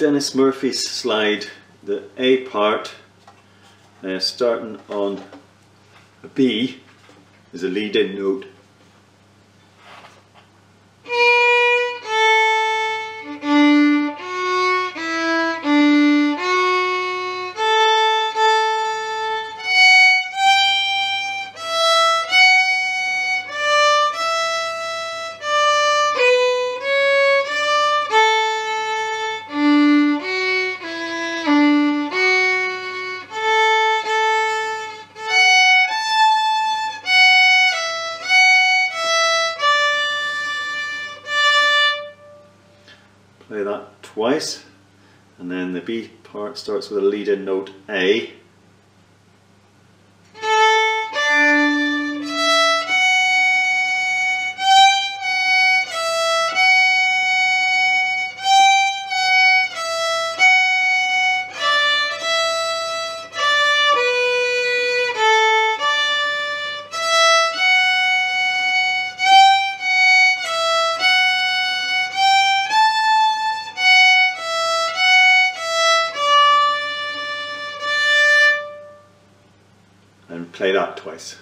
Denis Murphy's slide, the A part, uh, starting on a B, is a lead-in note. Play that twice. And then the B part starts with a lead-in note A and play that twice.